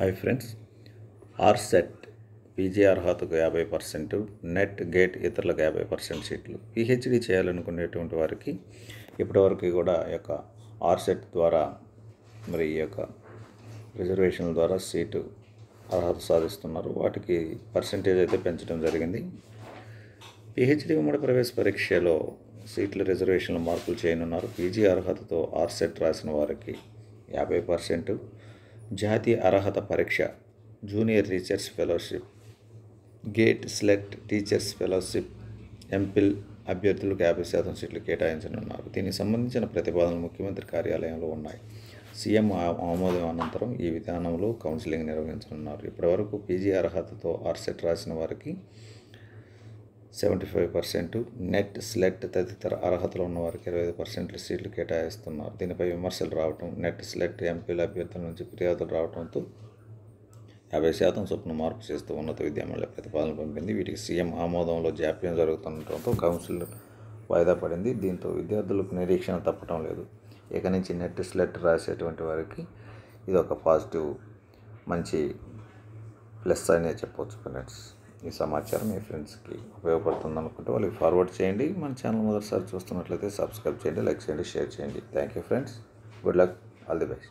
Hi friends RCET PG అర్హతకు యాభై percent net gate ఇతరులకు యాభై పర్సెంట్ సీట్లు. పిహెచ్డి చేయాలనుకునేటువంటి వారికి ఇప్పటివరకు కూడా ఈ యొక్క ఆర్సెట్ ద్వారా మరి ఈ యొక్క రిజర్వేషన్ల ద్వారా సీటు అర్హత సాధిస్తున్నారు. వాటికి పర్సంటేజ్ అయితే పెంచడం జరిగింది. పిహెచ్డి ఉమ్మడి ప్రవేశ పరీక్షలో సీట్ల రిజర్వేషన్లు మార్పులు చేయనున్నారు. పీజీ అర్హతతో ఆర్సెట్ రాసిన వారికి యాభై పర్సెంట్ జాతీయ అర్హత పరీక్ష junior teachers fellowship GATE select teachers fellowship MPhil అభ్యర్థులకు యాభై శాతం సీట్లు కేటాయించనున్నారు. దీనికి సంబంధించిన ప్రతిపాదనలు ముఖ్యమంత్రి కార్యాలయంలో ఉన్నాయి. సీఎం ఆమోదం అనంతరం ఈ విధానంలో కౌన్సిలింగ్ నిర్వహించనున్నారు. ఇప్పటివరకు పీజీ అర్హతతో ఆర్సెట్ రాసిన వారికి seventy five percent NET SLET తదితర అర్హతలు ఉన్న వారికి ఇరవై ఐదు పర్సెంట్లు సీట్లు కేటాయిస్తున్నారు. దీనిపై విమర్శలు రావటం నెట్ స్లెట్ ఎంపీల అభ్యర్థుల నుంచి ఫిర్యాదులు రావడంతో యాభై శాతం చొప్పున మార్పు చేస్తూ ఉన్నత విద్యామండలి ప్రతిపాదన పంపింది. వీటికి సీఎం ఆమోదంలో జాప్యం జరుగుతుండటంతో కౌన్సిల్ వాయిదా పడింది. దీంతో విద్యార్థులకు నిరీక్షణ తప్పటం లేదు. ఇక నుంచి నెట్ స్లెట్ రాసేటువంటి వారికి ఇది ఒక పాజిటివ్ మంచి ప్లస్ అనే చెప్పవచ్చు ఫ్రెండ్స్. ఈ సమాచారం మీ ఫ్రెండ్స్కి ఉపయోగపడుతుంది అనుకుంటే వాళ్ళకి ఫార్వర్డ్ చేయండి. మన ఛానల్ మొదటిసారి చూస్తున్నట్లయితే సబ్స్క్రైబ్ చేయండి లైక్ చేయండి షేర్ చేయండి. Thank you friends. Good luck. All the best.